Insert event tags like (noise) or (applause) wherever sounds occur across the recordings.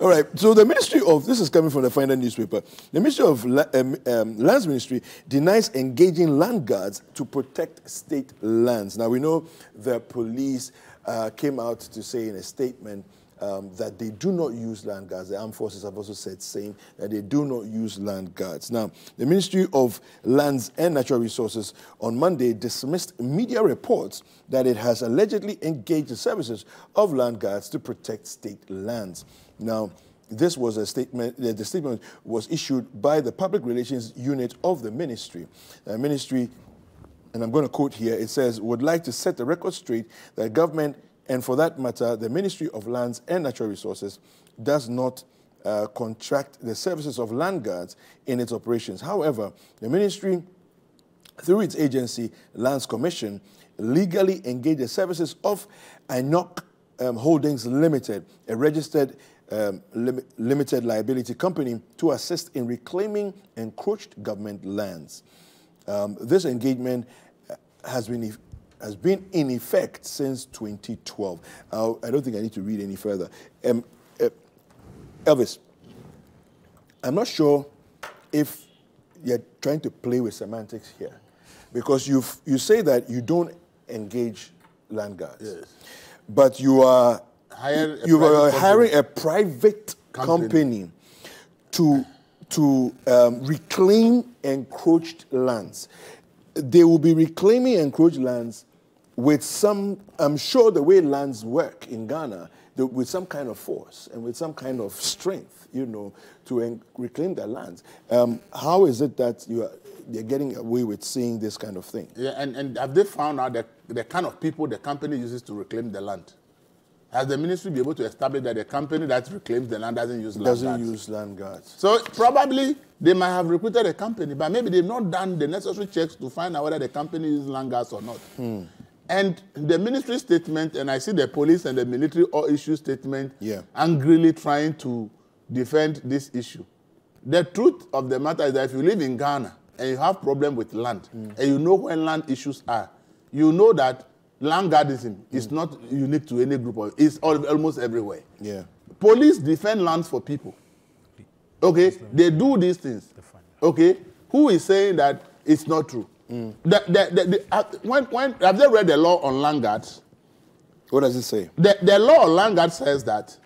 All right. So the Ministry of this is coming from the Finder newspaper. The Ministry of um, um, Lands Ministry denies engaging land guards to protect state lands. Now we know the police uh, came out to say in a statement um, that they do not use land guards. The armed forces have also said, saying that they do not use land guards. Now, the Ministry of Lands and Natural Resources on Monday dismissed media reports that it has allegedly engaged the services of land guards to protect state lands. Now, this was a statement, the statement was issued by the Public Relations Unit of the Ministry. The ministry and I'm going to quote here, it says, would like to set the record straight that government and for that matter, the Ministry of Lands and Natural Resources does not uh, contract the services of land guards in its operations. However, the ministry, through its agency, Lands Commission, legally engaged the services of INOC um, Holdings Limited, a registered um, lim limited liability company, to assist in reclaiming encroached government lands. Um, this engagement uh, has been has been in effect since 2012. Uh, I don't think I need to read any further. Um, uh, Elvis, I'm not sure if you're trying to play with semantics here, because you you say that you don't engage land guards, yes. but you are you are hiring company. a private company, company to to um, reclaim encroached lands. They will be reclaiming encroached lands with some, I'm sure the way lands work in Ghana, the, with some kind of force and with some kind of strength, you know, to reclaim their lands. Um, how is it that you are, they're getting away with seeing this kind of thing? Yeah, and, and have they found out that the kind of people the company uses to reclaim the land? Has the ministry be able to establish that the company that reclaims the land doesn't use land doesn't guards? use land guards. So probably they might have recruited a company, but maybe they've not done the necessary checks to find out whether the company uses land guards or not. Hmm. And the ministry statement, and I see the police and the military all issue statement yeah. angrily trying to defend this issue. The truth of the matter is that if you live in Ghana and you have problem with land, mm. and you know where land issues are, you know that land guardism mm. is not unique to any group. Of, it's all, almost everywhere. Yeah. Police defend lands for people. Okay, they do these things. Okay, who is saying that it's not true? Mm. The, the, the, the, uh, when, when, have they read the law on land guards? What does it say? The, the law on land guards says that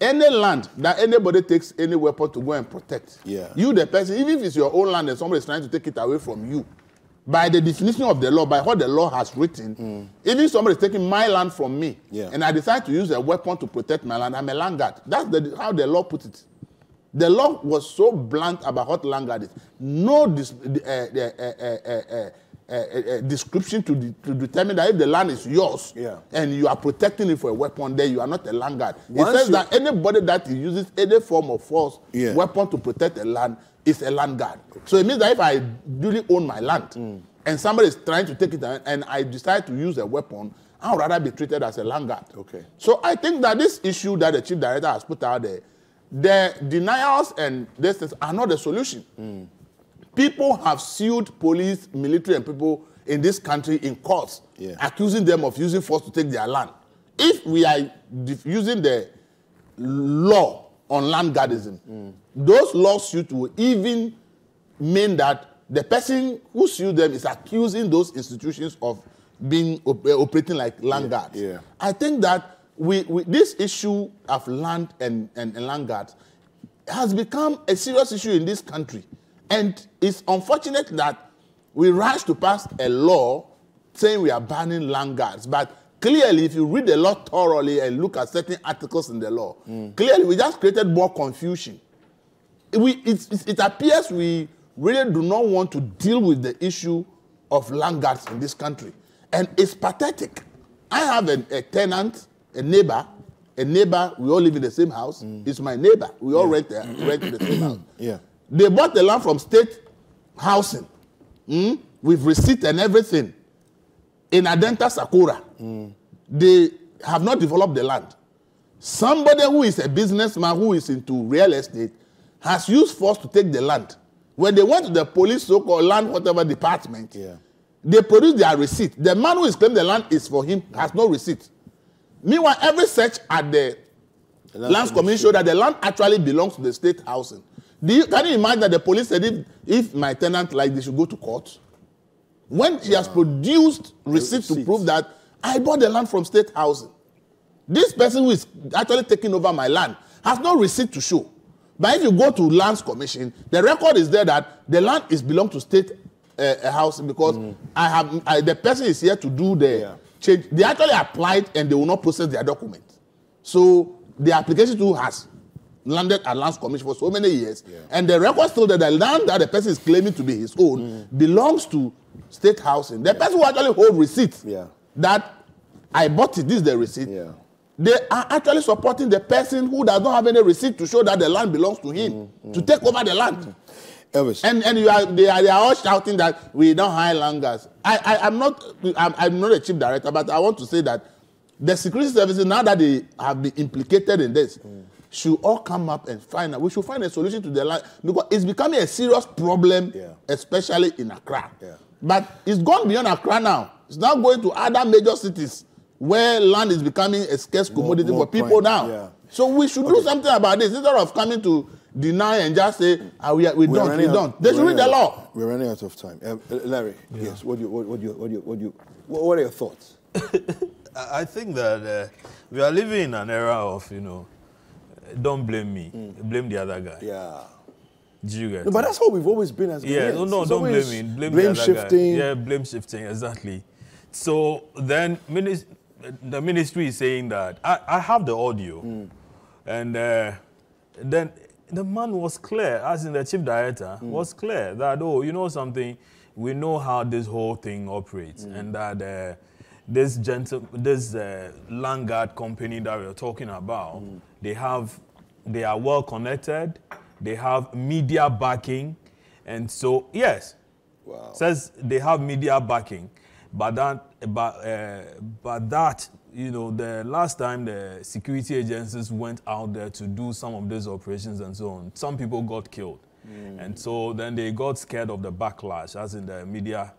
any land that anybody takes any weapon to go and protect, yeah. you, the person, even if it's your own land and somebody is trying to take it away from you, by the definition of the law, by what the law has written, mm. even somebody is taking my land from me, yeah. and I decide to use a weapon to protect my land, I'm a land guard. That's the, how the law puts it. The law was so blunt about what land guard is. No dis, uh, uh, uh, description to, de to determine that if the land is yours yeah. and you are protecting it for a weapon, then you are not a land guard. It says you... that anybody that uses any form of force, yeah. weapon to protect a land is a land guard. Okay. So it means that if I duly own my land mm. and somebody is trying to take it and I decide to use a weapon, I would rather be treated as a land guard. Okay. So I think that this issue that the chief director has put out there the denials and things are not the solution. Mm. People have sued police, military, and people in this country in courts, yeah. accusing them of using force to take their land. If we are using the law on land guardism, mm. those lawsuits will even mean that the person who sued them is accusing those institutions of being op operating like land yeah. guards. Yeah. I think that we, we, this issue of land and, and, and land guards has become a serious issue in this country. And it's unfortunate that we rush to pass a law saying we are banning land guards. But clearly, if you read the law thoroughly and look at certain articles in the law, mm. clearly we just created more confusion. We, it, it, it appears we really do not want to deal with the issue of land guards in this country. And it's pathetic. I have a, a tenant a neighbor, a neighbor, we all live in the same house. Mm. He's my neighbor. We all yeah. rent, uh, rent in the same house. (clears throat) Yeah. They bought the land from state housing mm, with receipt and everything in Adenta Sakura. Mm. They have not developed the land. Somebody who is a businessman who is into real estate has used force to take the land. When they went to the police, so-called land, whatever department, yeah. they produced their receipt. The man who is claiming the land is for him, has no receipt. Meanwhile, every search at the The land Lands Commission showed that the land actually belongs to the state housing. Do you, can you imagine that the police said if, if my tenant like they should go to court? When she has produced receipts to prove that I bought the land from state housing. This person who is actually taking over my land has no receipt to show. But if you go to Lands Commission, the record is there that the land is belong to state uh, housing because I have I, the person is here to do the Yeah. Change. They actually applied and they will not process their document. So the application too has landed at Lands Commission for so many years, Yeah. and the record still that the land that the person is claiming to be his own belongs to state housing. The person who actually hold receipts Yeah. that I bought it, this is the receipt. Yeah. They are actually supporting the person who does not have any receipt to show that the land belongs to him to take over the land. Elvis. And and you are they are they are all shouting that we don't hire langers. I I am not I'm, I'm not a chief director, but I want to say that the security services now that they have been implicated in this should all come up and find out. We should find a solution to the land because it's becoming a serious problem, Yeah. especially in Accra. Yeah. But it's gone beyond Accra now. It's now going to other major cities where land is becoming a scarce commodity more for people prime, now. yeah. So we should do something about this instead of coming to deny and just say, ah, we, we don't, we out- don't. They should read the out- law. We're running out of time. Um, uh, Larry, yes. What do you, what, what do you, what do you, what do you, what, what are your thoughts? (laughs) I I think that uh, we are living in an era of, you know, don't blame me, blame the other guy. Yeah. Do you get No, but that's how we've always been as Yeah, Ghanaians. no, no, It's don't blame me. Blame, blame the other shifting. Guy. Yeah, blame shifting, exactly. So then minis- the ministry is saying that I, I have the audio, Hmm. and uh, then the man was clear, as in the chief director, Hmm. was clear that oh, you know something, we know how this whole thing operates, Hmm. and that. Uh, this gentle, this uh, land guard company that we're talking about, Hmm. they have, they are well connected, they have media backing, and so yes, Wow. says they have media backing, but that, but, uh, but that, you know, the last time the security agencies went out there to do some of these operations and so on, some people got killed, hmm. and so then they got scared of the backlash, as in the media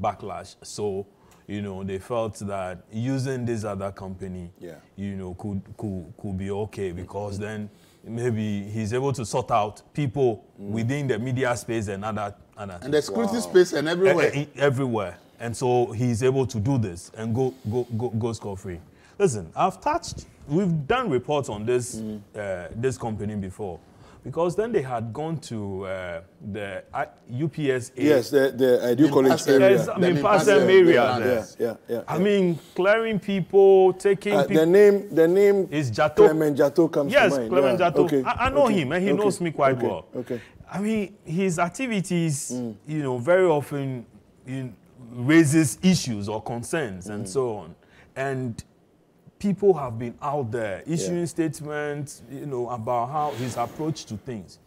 backlash. So, you know, they felt that using this other company, Yeah. you know, could could could be okay because then maybe he's able to sort out people hmm. within the media space and other other And the security space and e- everywhere. e- everywhere. And so he's able to do this and go go go, go score free. Listen, I've touched. We've done reports on this Mm. uh, this company before, because then they had gone to uh, the uh, UPSA. Yes, the, the ideal In college area. Yes, I mean, Pasem area, yeah, yeah, yeah. I yeah. mean, clearing people, taking Uh, people. the name, the name Is Jato. Clement Jato comes Yes, to mind. Yes, Clement yeah. Jato. Okay. I, I know okay. him and he okay. knows me quite well. Okay. I mean, his activities, you know, very often in, raises issues or concerns and mm. so on. And people have been out there issuing Yeah. statements, you know, about how his approach to things.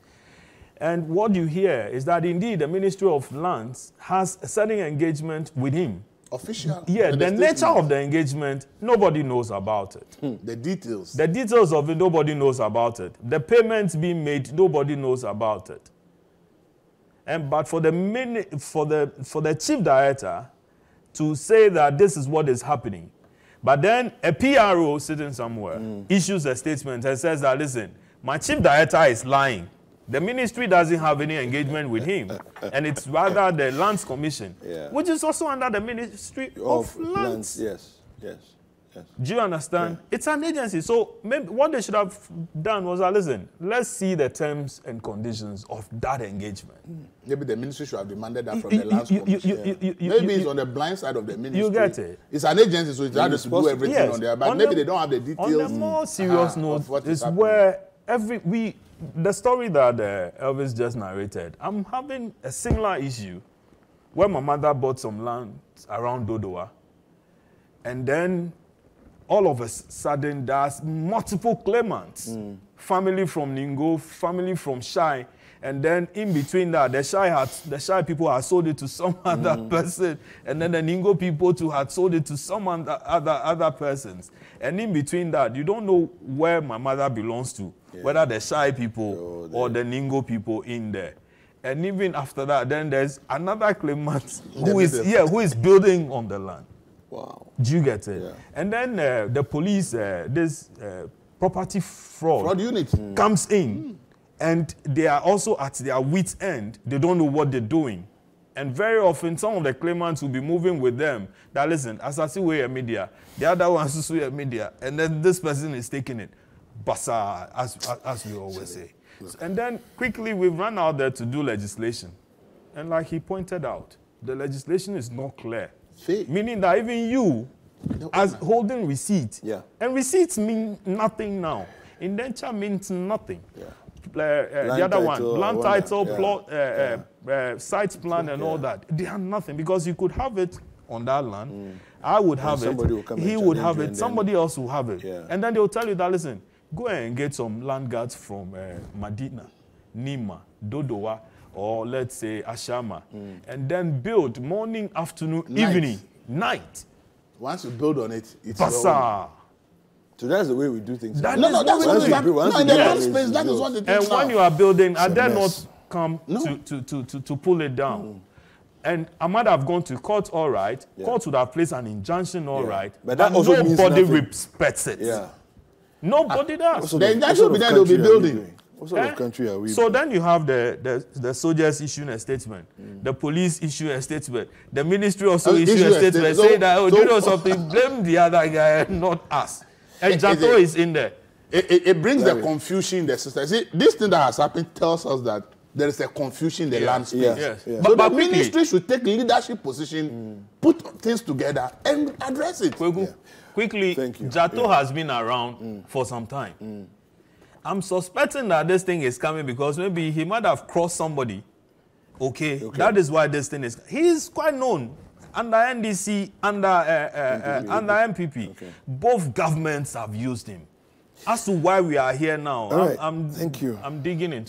And what you hear is that indeed the Ministry of Lands has a certain engagement with him. Official. Yeah, And the nature of the engagement, nobody knows about it. Hmm. the details. The details of it, nobody knows about it. The payments being made, nobody knows about it. And but for the mini, for the for the chief director to say that this is what is happening, but then a PRO sitting somewhere issues a statement and says that listen, my chief director is lying. The ministry doesn't have any engagement with him, and it's rather the Lands Commission, Yeah. which is also under the Ministry of, Lands. Yes, yes, yes. Do you understand? It's an agency. So maybe what they should have done was, that, listen, let's see the terms and conditions of that engagement. Maybe the ministry should have demanded that from You- the lands you- you- commission. you- maybe it's on the blind side of the ministry. You get it. It's an agency, so it's hard to do everything on there. But maybe the- they don't have the details. On the more serious ah, note, what is happening. where every we the story that uh, Elvis just narrated. I'm having a similar issue where my mother bought some land around Dodowa, and then all of a sudden there's multiple claimants, family from Ningo, family from Shai. And then in between that, the Shai had the Shai people had sold it to some (laughs) other person, and then the Ningo people too had sold it to some other other, other persons. And in between that, you don't know where my mother belongs to, whether the Shai people or the Ningo people in there. And even after that, then there's another claimant who is yeah who is building on the land. Wow. Do you get it? Yeah. And then uh, the police, uh, this uh, property fraud, Fraud unit. comes in and they are also at their wits end they don't know what they're doing and very often some of the claimants will be moving with them that listen as i see where media the other one is your media and then this person is taking it basa as, as, as we always say and then quickly we've run out there to do legislation and like he pointed out the legislation is not clear Fake. meaning that even you as holding receipt Yeah. and receipts mean nothing now. Indenture means nothing. Yeah. Uh, uh, Land the other one, title, land one, title, yeah. plot, uh, uh, uh, site plan, and all that. They are nothing because you could have it on that land. I would have it. will and He would have it. and Somebody else will have it. Yeah. And then they'll tell you that listen, go and get some land guards from uh, Medina, Nima, Dodowa, or let's say Ashama, Mm. and then build morning, afternoon, Night. evening, night. Once you build on it, it's your own. So that's the way we do things. That No, no, that's what what Once it you is. build- No, in the build space, that is yours. what it And is when now. you are building, I a dare not come No. to, to, to, to, to pull it down. And I might have gone to court, all right. Yeah. Court would have placed an injunction, all Yeah. right. But that also nobody nothing. respects it. Yeah. Nobody What does. sort The of- injunction what will be of there, they'll be country are we building. Doing? What sort Eh? of country are we? So then you have the, the, the soldiers issuing a statement, the police issue a statement, the ministry also uh, issue issue a a statement statement. saying that, oh, so- you know something? Blame the other guy, (laughs) not us. And Is Jato it- is in there. It, it, it brings the Very. confusion in the system. See, this thing that has happened tells us that there is a confusion in the Yeah. land space. Yeah. Yes. Yeah. But, so but the quickly, ministry should take leadership position, put things together, and address it. Kwegu, Yeah. quickly, Thank you. Jato has been around mm. for some time. Mm. I'm suspecting that this thing is coming because maybe he might have crossed somebody. Okay, Okay. that is why this thing is. He is quite known under NDC, under uh, uh, uh, under MPP. Okay. Both governments have used him. As to why we are here now, All right. I'm, I'm Thank you. I'm digging into.